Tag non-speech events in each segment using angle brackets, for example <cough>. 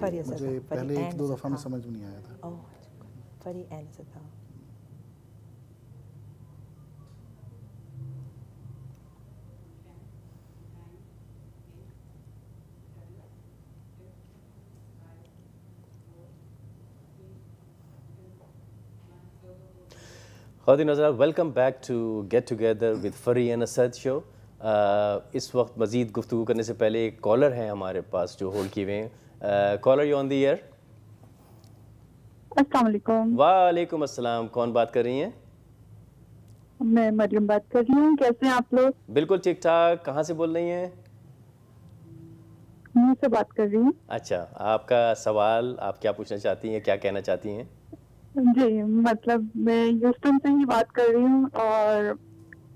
مجھے پہلے ایک دو دفعہ میں۔ سمجھ میں نہیں آیا تھا فری این۔ خواتین نظرات welcome back to get together with Farheen Asad show اس وقت مزید گفتگو کرنے سے پہلے ایک کالر ہیں ہمارے پاس جو ہولڈ کیے ہوئے ہیں caller you on the air السلام علیکم۔ وعلیکم السلام کون بات کر رہی ہیں؟ میں مریم بات کر رہی ہوں کیسے ہیں آپ لوگ؟ بالکل ٹھیک ٹھاک کہاں سے بول رہی ہیں؟ منہ سے بات کر رہی ہوں۔ اچھا آپ کا سوال آپ کیا پوچھنا چاہتی ہیں کیا کہنا چاہتی ہیں؟ جی مطلب میں یوسٹن سے ہی بات کر رہی ہوں اور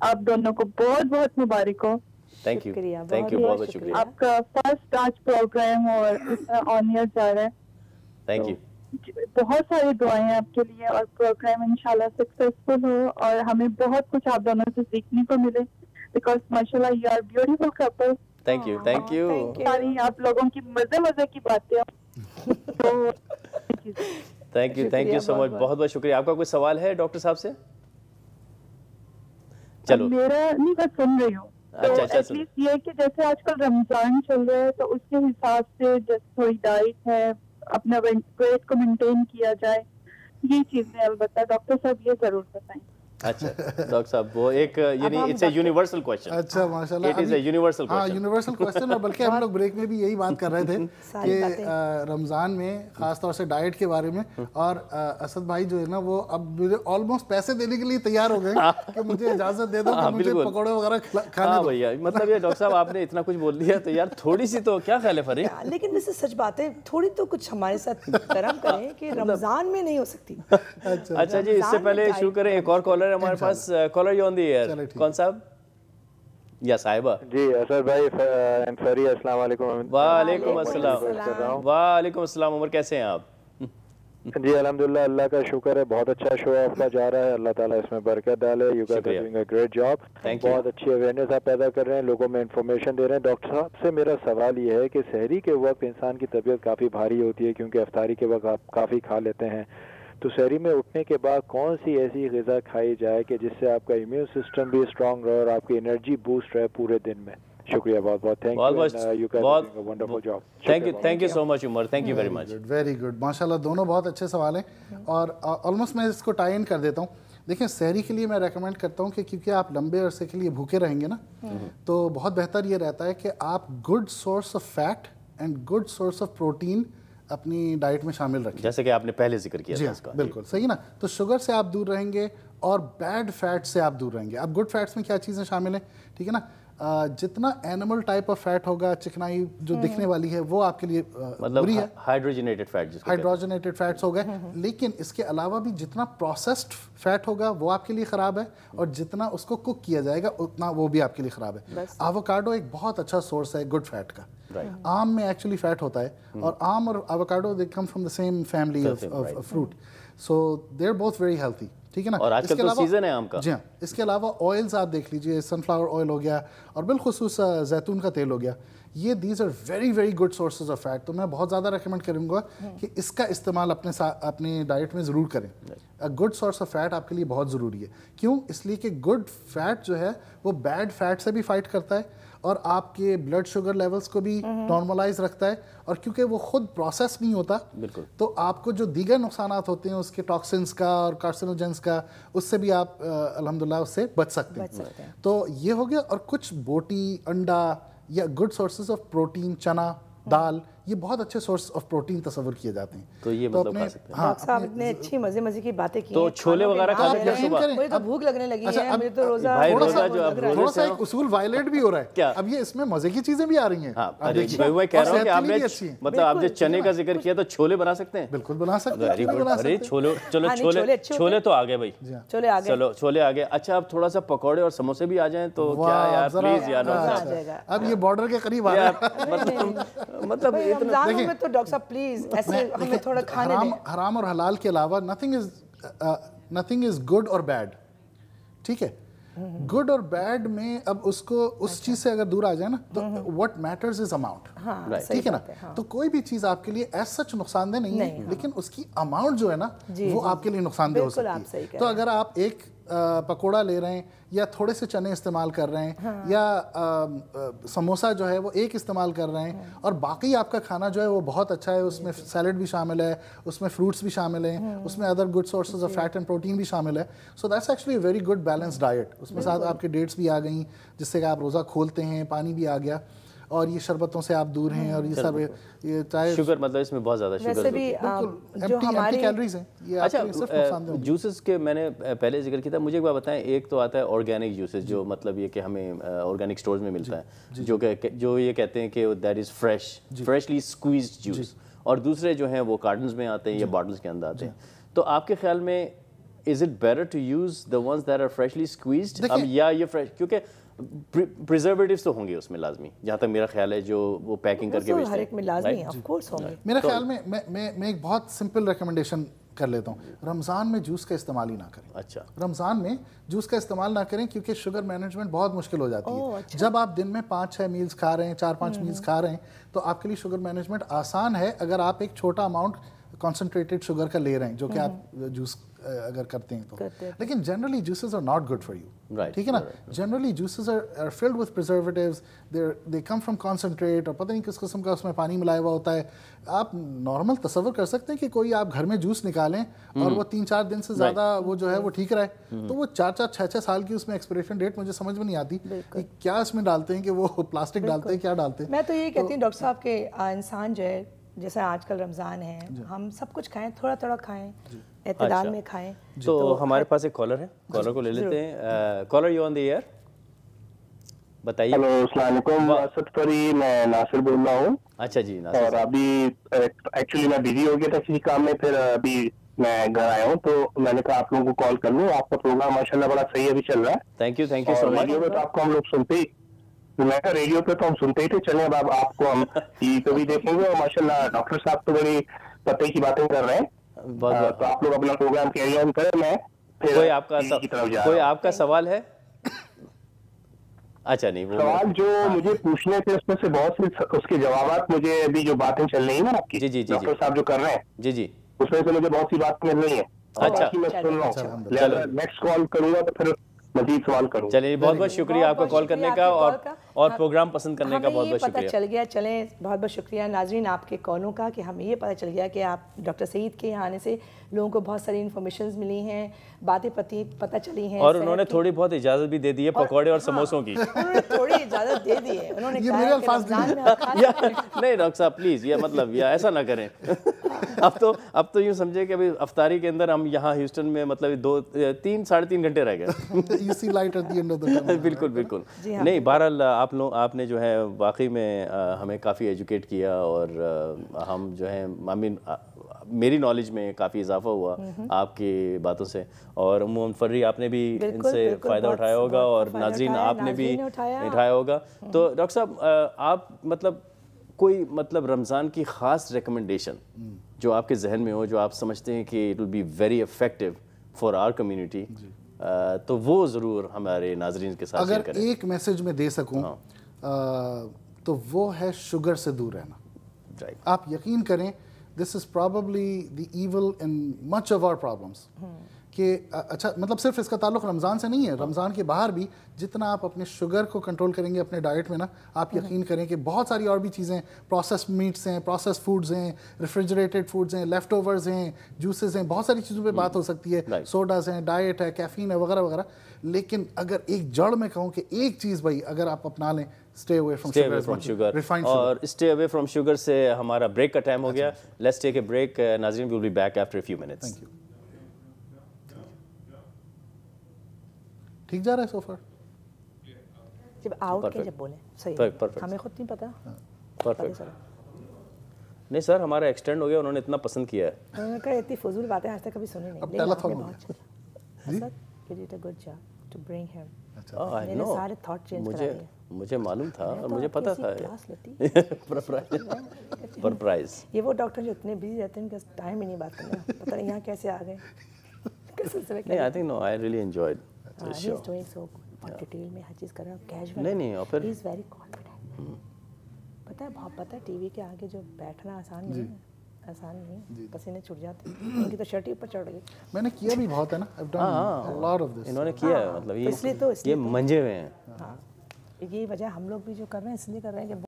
آپ دونوں کو بہت بہت مبارک ہو۔ تھینک یو تھینک یو بہت بہت شکریہ۔ آپ کا فرسٹ آج پروگرام اور آن ایئر جا رہا ہے۔ تھینک یو بہت ساری دعائیں آپ کے لیے اور پروگرام انشاءاللہ سکسیسفل ہو اور ہمیں بہت کچھ آپ دونوں سے سیکھنے کو ملے۔ بیکاز ماشاء اللہ you are beautiful couple thank you thank you ساری آپ لوگوں کی مزے مزے کی باتیں thank you thank you so much بہت بہت شکریہ۔ آپ کا کوئی سوال ہے ڈاکٹر صاحب سے؟ چلو۔ میرا نہیں میں سن رہی ہوں۔ تو اچھا، اچھا، لیسٹ یہ کہ جیسے آج کل رمضان چل رہا ہے تو اس کے حساب سے جیسے تھوڑی ڈائٹ ہے اپنا ویٹ کو مینٹین کیا جائے یہ چیزیں البتہ ڈاکٹر صاحب یہ ضرور بتائیں۔ اچھا <laughs> ڈاکٹر صاحب وہ ایک یعنی اٹس اے یونیورسل کوشچن اچھا ہاں. یونیورسل اور بلکہ ہم لوگ بریک میں بھی یہی بات کر رہے تھے <laughs> کہ رمضان میں خاص طور سے ڈائٹ کے بارے میں اور اسد بھائی جو ہے نا وہ اب مجھے آلموسٹ پیسے دینے کے لیے تیار ہو گئے کہ مجھے اجازت دے دو ہاں، کہ مجھے۔ پکوڑے وغیرہ ہاں کھانے دو۔ بھیا مطلب یہ ڈاکٹر صاحب آپ نے اتنا کچھ بول دیا تو یار تھوڑی سی تو کیا خیال ہے فرید؟ لیکن ویسے سچ بات ہے تھوڑی تو کچھ ہمارے ساتھ <laughs> کرم کریں کہ رمضان میں نہیں ہو سکتی۔ اچھا جی اس سے پہلے شروع کریں ایک اور کالر ہمارے پاس caller you on the air کون صاحب؟ یا صاحبہ؟ جی اسد بھائی فری السلام علیکم۔ وعلیکم السلام۔ وعلیکم السلام عمر کیسے ہیں آپ؟ جی الحمدللہ اللہ کا شکر ہے۔ بہت اچھا شو آپ کا جا رہا ہے۔ اللہ تعالیٰ اس میں برکت ڈالے۔ You get. Doing a great job. بہت اچھی اویئرنیس آپ پیدا کر رہے ہیں لوگوں میں انفارمیشن دے رہے ہیں۔ ڈاکٹر صاحب سے میرا سوال یہ ہے کہ شہری کے وقت انسان کی طبیعت کافی بھاری ہوتی ہے کیونکہ افطاری کے وقت آپ کافی کھا لیتے ہیں۔ تو شہری میں اٹھنے کے بعد کون سی ایسی غذا کھائی جائے کہ جس سے آپ کا امیون سسٹم بھی اسٹرانگ رہے اور آپ کی انرجی بوسٹ رہے پورے دن میں؟ شکریہ بہت بہت. Thank you thank you so much Umar thank you very much very good ماشاء اللہ دونوں بہت اچھے سوال ہیں اور آلموسٹ میں اس کو ٹائی ان کر دیتا ہوں دیکھیں سحری کے لیے میں ریکمینڈ کرتا ہوں کہ کیونکہ آپ لمبے عرصے کے لیے بھوکے رہیں گے نا تو بہت بہتر یہ رہتا ہے کہ آپ good source of fat and good source of protein اپنی ڈائٹ میں شامل رکھیں۔ جیسے کہ آپ نے پہلے ذکر کیا جی تھا ہاں بالکل صحیح نا؟ تو شوگر سے آپ دور رہیں گے اور بیڈ فیٹ سے آپ دور رہیں گے۔ اب گڈ فیٹس میں کیا چیزیں شامل ہیں؟ ٹھیک ہے نا؟ جتنا اینیمل ٹائپ آف فیٹ ہوگا چکنائی جو دکھنے والی ہے وہ آپ کے لیے مطلب بری ہے۔ ہائیڈروجنیٹڈ فیٹ۔ ہائیڈروجنیٹڈ فیٹس ہو گئے۔ لیکن اس کے علاوہ بھی جتنا پروسیسڈ فیٹ ہوگا وہ آپ کے لیے خراب ہے اور جتنا اس کو کوک کیا جائے گا اتنا وہ بھی آپ کے لیے خراب ہے۔ آووکاڈو ایک بہت اچھا سورس ہے گڈ فیٹ کا۔ آم میں ایکچولی فیٹ ہوتا ہے اور آم اور avocado they come from the same family of fruit so they are both very healthy ٹھیک ہے نا اور آج کل تو season ہے آم کا۔ جی ہاں اس کے علاوہ آئلز آپ دیکھ لیجیے سن فلاور آئل ہو گیا اور بالخصوص زیتون کا تیل ہو گیا یہ these are very very good sources of fat تو میں بہت زیادہ ریکمینڈ کروں گا کہ اس کا استعمال اپنے اپنی ڈائٹ میں ضرور کریں۔ گڈ سورس آف فیٹ آپ کے لیے بہت ضروری ہے۔ کیوں؟ اس لیے کہ گڈ فیٹ جو ہے وہ بیڈ فیٹ سے بھی فائٹ کرتا ہے اور آپ کے بلڈ شوگر لیولز کو بھی نارملائز رکھتا ہے اور کیونکہ وہ خود پروسیس نہیں ہوتا بالکل۔ تو آپ کو جو دیگر نقصانات ہوتے ہیں اس کے ٹاکسنس کا اور کارسینوجنس کا اس سے بھی آپ الحمدللہ اس سے بچ سکتے ہیں۔ تو یہ ہو گیا اور کچھ بوٹی انڈا یا گڈ سورسز آف پروٹین چنا دال یہ بہت اچھے سورس آف پروٹین تصور کیے جاتے ہیں۔ تو یہ مطلب کھا سکتے ہیں۔ ہاں ڈاکٹر صاحب اتنے اچھی مزے مزے کی باتیں کی تو چھولے وغیرہ کھا لیتے ہیں صبح؟ مجھے تو بھوک لگنے لگی اچھا، ہے مجھے تو روزہ بھائی تھوڑا روزہ سا ایک اصول وائلیٹ بھی ہو رہا ہے؟ اب یہ اس میں مزے کی چیزیں بھی آ رہی ہیں۔ ہاں دیکھیے۔ میں کہہ رہا ہوں کہ آپ نے مطلب آپ نے چنے کا ذکر کیا تو چھولے بنا سکتے ہیں؟ بالکل بنا سکتے ہیں سکتے چھولے چلو ہاں چھولے چھولے چھولے تو آگے بھائی۔ چلے آگے۔ چلو چھولے آگے۔ اچھا اب تھوڑا سا پکوڑے اور سموسے بھی آ جائیں تو کیا یار پلیز یار اب یہ بارڈر کے قریب آ رہا ہے مطلب مطلب بھائی، رمضان میں تو ڈاکٹر صاحب پلیز ایسے ہمیں تھوڑا کھانے دیں۔ حرام اور حلال کے علاوہ نتنگ از گڈ اور بیڈ ٹھیک ہے؟ گڈ اور بیڈ میں اب اس کو اس اچھا۔ چیز سے اگر دور آ جائے نا تو واٹ میٹرز از اماؤنٹ ٹھیک ہے نا؟ ہاں۔ تو کوئی بھی چیز آپ کے لیے ایس سچ نقصان دہ نہیں ہے ہاں۔ لیکن اس کی اماؤنٹ جو ہے نا جی، وہ جی۔ آپ کے لیے نقصان دہ ہو سکتی ہے۔ تو اگر آپ ایک پکوڑا لے رہے ہیں یا تھوڑے سے چنے استعمال کر رہے ہیں ہاں۔ یا سموسہ جو ہے وہ ایک استعمال کر رہے ہیں ہاں۔ اور باقی آپ کا کھانا جو ہے وہ بہت اچھا ہے اس میں سیلڈ بھی شامل ہے اس میں فروٹس بھی شامل ہیں ہاں۔ اس میں other good sources of fat and protein بھی شامل ہے۔ So that's actually very good balance diet اس میں ساتھ آپ کے ڈیٹس بھی آ گئیں جس سے کہ آپ روزہ کھولتے ہیں پانی بھی آ گیا۔ اور یہ شربتوں سے آپ دور ہیں اور یہ سب یہ چاہے شوگر مطلب اس میں بہت زیادہ شوگر بالکل جو ہماری کیلریز ہیں اچھا جوسز کے میں نے پہلے ذکر کیا تھا۔ مجھے ایک بات بتائیں ایک تو آتا ہے آرگینک جوسز جو جی۔ مطلب یہ کہ ہمیں آرگینک سٹورز میں ملتا جی۔ ہے۔ جی۔ جو جو یہ کہتے ہیں کہ that is fresh freshly squeezed juice اور دوسرے جو ہیں وہ کارٹنز میں آتے ہیں یا باٹلز کے اندر آتے ہیں۔ تو آپ کے خیال میں is it better to use the ones that are freshly squeezed یا یہ فریش کیونکہ پریزرویٹیوز تو ہوں گے اس میں لازمی جہاں تک میرا خیال ہے جو وہ پیکنگ کر کے ہر ایک میں لازمی آف کورس ہوں گے۔ میرے خیال میں میں میں ایک بہت سمپل ریکمنڈیشن کر لیتا ہوں۔ رمضان میں جوس کا استعمال ہی نہ کریں۔ اچھا۔ رمضان میں جوس کا استعمال نہ کریں کیونکہ شوگر مینجمنٹ بہت مشکل ہو جاتی ہے۔ اچھا۔ جب آپ دن میں پانچ چھ میلز کھا رہے ہیں چار پانچ میلز کھا رہے ہیں تو آپ کے لیے شوگر مینجمنٹ آسان ہے۔ اگر آپ ایک چھوٹا اماؤنٹ کانسنٹریٹڈ شوگر کا لے رہے ہیں جو کہ آپ جوس Uh, اگر کرتے ہیں تو۔ لیکن generally juices are not good for you ٹھیک ہے نا؟ Generally juices are filled with preservatives there they come from concentrate اور پتہ نہیں کس قسم کا اس میں پانی ملایا ہوا ہوتا ہے۔ آپ نارمل تصور کر سکتے ہیں کہ کوئی آپ گھر میں جوس نکالیں اور hmm. وہ تین چار دن سے زیادہ وہ جو ہے وہ ٹھیک رہے۔ hmm. تو وہ چار چار چھ چھ سال کی اس میں ایکسپریشن ڈیٹ مجھے سمجھ میں نہیں آتی کہ کیا اس میں ڈالتے ہیں کہ وہ پلاسٹک ڈالتے ہیں کیا ڈالتے ہیں؟ میں تو یہ کہتی ہوں ڈاکٹر صاحب کہ انسان جو ہے جیسے آج کل رمضان ہے جی۔ ہم سب کچھ کھائیں تھوڑا تھوڑا کھائیں۔ جی۔ اعتدال اچھا۔ میں کھائیں۔ تو جی، ہمارے پاس ایک کالر ہے۔ کالر کو لے لیتے ہیں۔ Caller you on the air بتائیے۔ ہلو السلام علیکم۔ واسط فری میں ناصر بول رہا ہوں۔ اچھا جی ناصر اور ابھی ایکچولی میں بزی ہو گیا تھا کسی کام میں پھر ابھی میں گھر آیا ہوں۔ تو میں نے کہا آپ لوگوں کو کال کر لوں۔ آپ کا پروگرام ماشاء اللہ بڑا صحیح ابھی چل رہا ہے۔ Thank you thank you so much تو آپ کو ہم لوگ سنتے ہی میں کہا ریڈیو پہ تو ہم سنتے ہی تھے۔ چلیں اب آپ کو ہم <laughs> ٹی وی پہ بھی دیکھیں گے۔ اور ماشاء اللہ ڈاکٹر صاحب تو بڑی پتے کی باتیں کر رہے ہیں۔ ہاں، کوئی آپ کا سوال ہے؟ اچھا نہیں سوال جو ہاں۔ مجھے پوچھنے تھے اس میں سے بہت سے اس کے جوابات مجھے ابھی جو باتیں چل رہی ہیں نا آپ کی جی جی جی, جی۔ صاحب جو کر رہے ہیں جی جی۔ اس میں سے مجھے بہت سی بات مل رہی ہے اچھا۔ میں سن رہا ہوں۔ اچھا، اچھا، نیکسٹ کال اچھا، کروں گا تو پھر مزید سوال کروں۔ چلیں بہت بہت شکریہ آپ کا کال کرنے کا اور پروگرام پسند کرنے کا بہت بہت شکریہ ہمیں یہ پتہ چل گیا چلیں بہت بہت شکریہ۔ ناظرین آپ کے کالوں کا کہ ہمیں یہ پتہ چل گیا کہ آپ ڈاکٹر سعید کے یہاں آنے سے لوگوں کو بہت ساری انفرمیشنز ملی ہیں باتیں پتہ چلی ہیں اور انہوں نے تھوڑی بہت اجازت بھی دے دی ہے پکوڑے اور ہاں، سموسوں کی۔ انہوں نے تھوڑی اجازت دے دی ہے۔ انہوں نے کہا کہ رمضان میں <laughs> نہیں ڈاکٹر صاحب پلیز یہ مطلب یہ ایسا نہ کریں۔ اب تو اب تو یوں سمجھے کہ ابھی افطاری کے اندر ہم یہاں ہیوسٹن میں مطلب دو تین ساڑھے تین گھنٹے رہ گئے۔ <laughs> بالکل بالکل۔ نہیں بہرحال آپ لوگ آپ نے جو ہے واقعی میں ہمیں کافی ایجوکیٹ کیا اور ہم جو ہے مامن میری نالج میں کافی اضافہ ہوا آپ کی باتوں سے۔ اور عموماً فری آپ نے بھی ان سے فائدہ اٹھایا ہوگا اور ناظرین آپ نے بھی اٹھایا۔ ہوگا۔ تو ڈاکٹر صاحب آپ مطلب کوئی مطلب رمضان کی خاص ریکمنڈیشن جو آپ کے ذہن میں ہو جو آپ سمجھتے ہیں کہ it will be very effective for our community تو وہ ضرور ہمارے ناظرین کے ساتھ اگر ایک میسج میں دے سکوں ہاں۔ تو وہ ہے شوگر سے دور رہنا۔ آپ یقین کریں this is probably the even in much of our problems کہ اچھا مطلب صرف اس کا تعلق رمضان سے نہیں ہے رمضان کے باہر بھی جتنا آپ اپنے شوگر کو کنٹرول کریں گے اپنے ڈائٹ میں نا آپ ہاں۔ یقین کریں کہ بہت ساری اور بھی چیزیں پروسیس میٹس ہیں پروسیس فوڈز ہیں ریفریجریٹڈ فوڈز ہیں لیفٹ اوورز ہیں جوسز ہیں بہت ساری چیزوں پہ بات ہو سکتی ہے۔ سوڈاز ہیں ڈائٹ ہے کیفین ہے وغیرہ وغیرہ۔ لیکن اگر ایک جڑ میں کہوں کہ ایک چیز بھائی اگر آپ اپنا لیں stay away from stay sugar away sugar اور stay away from sugar سے ہمارا بریک کا ٹائم ہو گیا۔ لیٹس ٹیک اے بریک ناظرین will be back after a few minutes thank you ٹھیک جا رہا ہے سو فار جب آؤٹ کے جب بولیں صحیح. ہمیں خود نہیں پتا؟ ہاں. پرفیکٹ نہیں سر. ہمارا ایکسٹینڈ ہو گیا انہوں نے اتنا پسند کیا ہے۔ ہاں، انہوں نے کہا اتنی فضول باتیں آج تک کبھی سنی نہیں۔ اب پہلا تھا <laughs> جی؟ آپ یہ good job to bring him میں نے سارے تھاٹ چینج کرا دیے مجھے معلوم تھا اور مجھے پتا تھا۔ <laughs> پرپرائز <laughs> یہ وہ ڈاکٹر جو اتنے بزی رہتے ہیں ان ٹائم ہی نہیں بات کرنا۔ پتہ نہیں یہاں کیسے آ گئے۔ نہیں I think no I really enjoyed ہے ٹی وی کے آگے جو بیٹھنا آسان نہیں ہے آسان نہیں پسینے چھٹ جاتے ہیں ان کی تو شرٹ اوپر چڑھ گئی میں نے کیا بھی بہت ہے نا انہوں نے کیا ہے مطلب یہ منجے ہوئے ہیں یہی وجہ ہم لوگ بھی جو کر رہے ہیں اس لیے کر رہے ہیں کہ